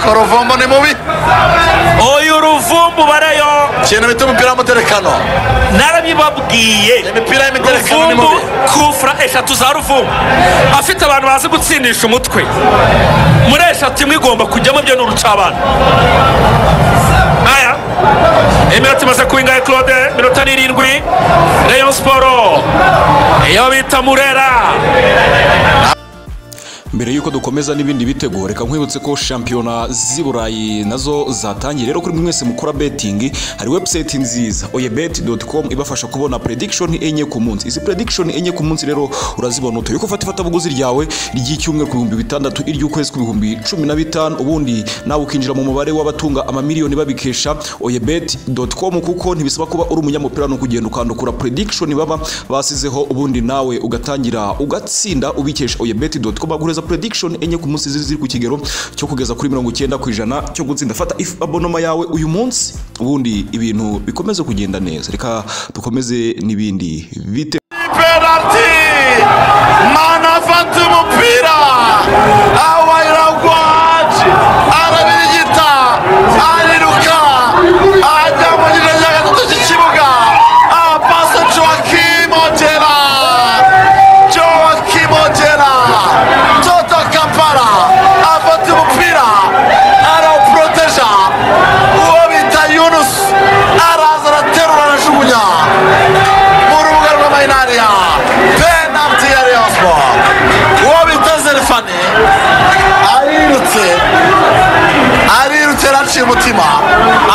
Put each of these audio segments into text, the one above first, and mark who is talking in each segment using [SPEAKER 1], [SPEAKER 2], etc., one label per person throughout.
[SPEAKER 1] ruvumbu
[SPEAKER 2] ni mubi?
[SPEAKER 1] Uyu ruvumbu bareyo
[SPEAKER 2] ikintu bita umupira w'umuterekano
[SPEAKER 1] narabibabwiye
[SPEAKER 2] imipira y'imiterekano ni
[SPEAKER 1] ruvumbu
[SPEAKER 2] mubi.
[SPEAKER 1] kufura eshatu za ruvumbu afite abantu bazi gutsindisha umutwe muri eshatu imwe igomba kujyamo byo ni urucabana aya? Iminota imaze kuba ingahe claude minota n'irindwi rayon siporo iyo bita murera
[SPEAKER 3] mbere y'uko dukomeza n'ibindi bitego reka nkwibutse ko shampiyona z'iburayi nazo zatangiye. Rero kuri mwe mwese mukora betingi hari website nziza oyebet.com ibafasha kubona prediction enye ku munsi. Izi prediction enye ku munsi rero urazibona uto yuko ufata ifatabuguzi ryawe ry'icyumweru ku bihumbi bitandatu iry'ukwezi ku bihumbi cumi na bitanu ubundi nawe ukinjira mu mubare w'abatunga amamiliyoni babikesha oyebet.com kuko ntibisaba kuba uri umunyamupira no kugenda ukandukura. Prediction baba basizeho ubundi nawe ugatangira ugatsinda ubikesha oyebet.com baguhereza prediction enye ku munsi ziri ku kigero cyo kugeza kuri mirongo icyenda ku ijana cyo gutsinda. Fata abonoma yawe uyu munsi ubundi ibintu bikomeze kugenda neza. Reka dukomeze n'ibindi. Bite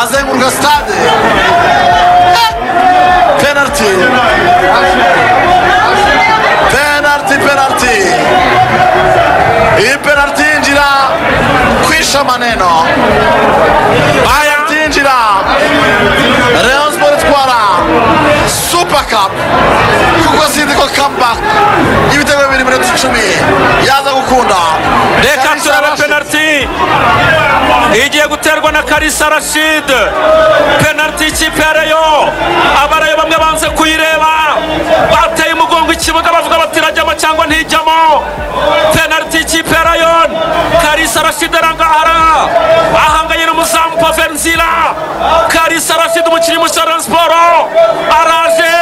[SPEAKER 2] azay burgastadi penalti. Penalti penalti. Il penalti in gira. Quisha maneno. Penalti in gira. Real Sport Squara Super Cup.
[SPEAKER 1] Igiye guterwa na karisa rashid. Penaliti y'ikipe ya reyo abarayo bamwe banze kuyireba. Bateye umugongo ikibuga bavuga bati irajyamo cyangwa ntijyamo. Penaliti y'ikipe ya rayon karisa rashid arangahara. Ahanganye n'umuzamu pavel nzira karisa rashid umukinnyi Rayon siporo araje.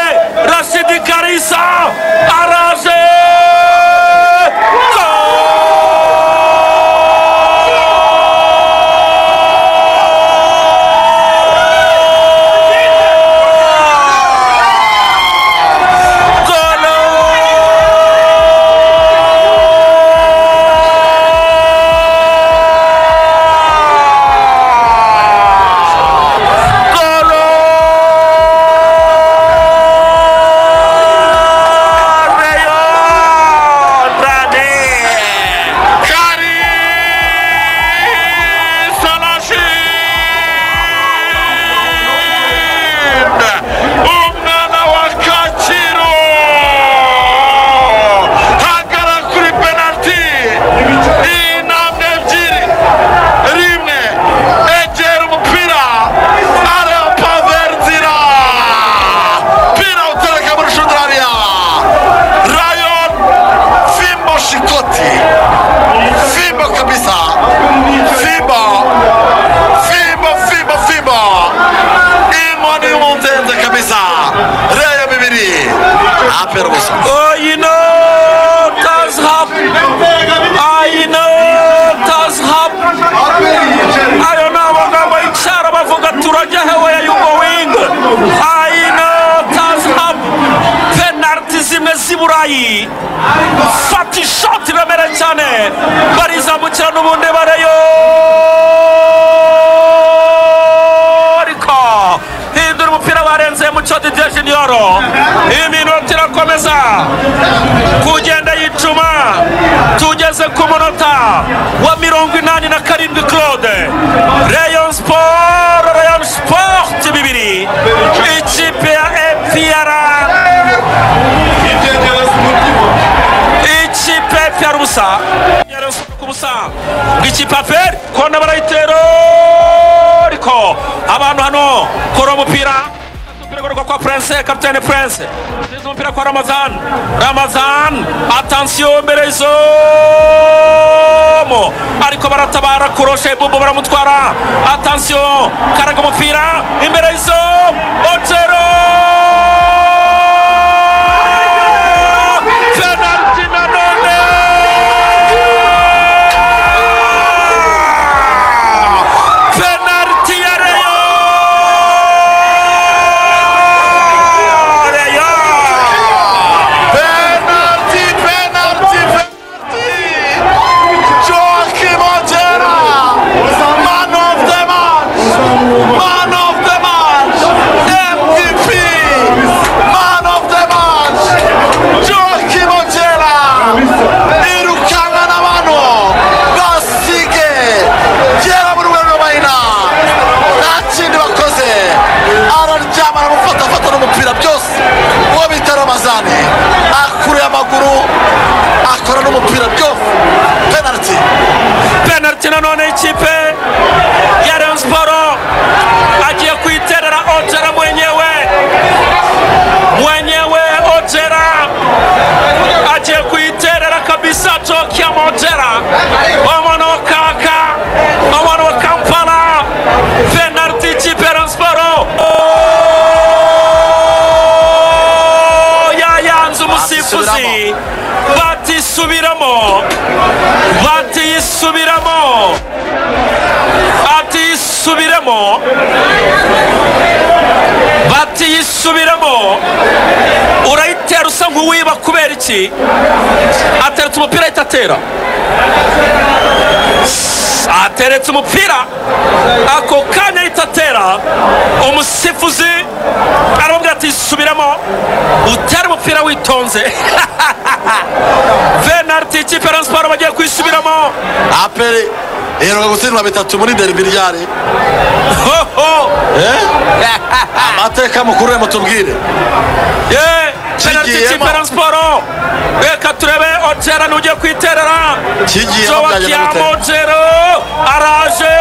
[SPEAKER 1] Barizamukira n'ubundi bareyo. Ariko hindura umupira barenze muco Didier Junior. Iminota irakomeza kugenda yicuma tugeze ku munota wa mirongo inani na karindwi claude rayon sport Capitão de França, France. Président Pira kwa Ramazan. Ramazan, attention tabara, Ariko baratabara kuroshe bubu baramutwara. Attention, karaga umupira imbere y'izo. Otero!
[SPEAKER 2] Akora n'umupira byose penaliti
[SPEAKER 1] penaliti nanone ikipe ya Rayon Sport agiye kuiterera Ojera mwenyewe mwenyewe umusifuzi batisubiramo batiyisubiramo batiyisubiramo batiyisubiramo urayitera usa nk'uwiba kubera iki ateretse umupira ahita atera ateretse umupira. Ako kanya ahita atera. Umusifuzi aramubwira ati subiramo. Utera umupira witonze. Venariti ikipe ya siporo bagiye kuyisubiramo
[SPEAKER 2] aperi iheruka gutsindwa bitatu muri deri ryari? Amateka mukuru mutubwire.
[SPEAKER 1] Penaliti
[SPEAKER 2] Kigiyemo.
[SPEAKER 1] reka turebe ojera ni we ugiye kwiterera.
[SPEAKER 2] Kigiyemo gute?
[SPEAKER 1] mojero araje.